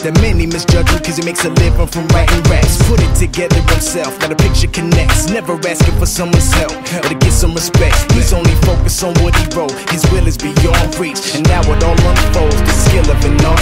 that many misjudge him cause he makes a living from writing raps. Put it together himself, now the picture connects. Never asking for someone's help or to get some respect. He's only focused on what he wrote, his will is beyond reach. And now it all unfolds, the skill of an artist.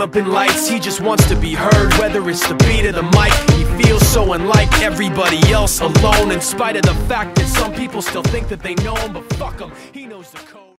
up in lights, he just wants to be heard. Whether it's the beat of the mic, he feels so unlike everybody else alone. In spite of the fact that some people still think that they know him, but fuck him, he knows the code.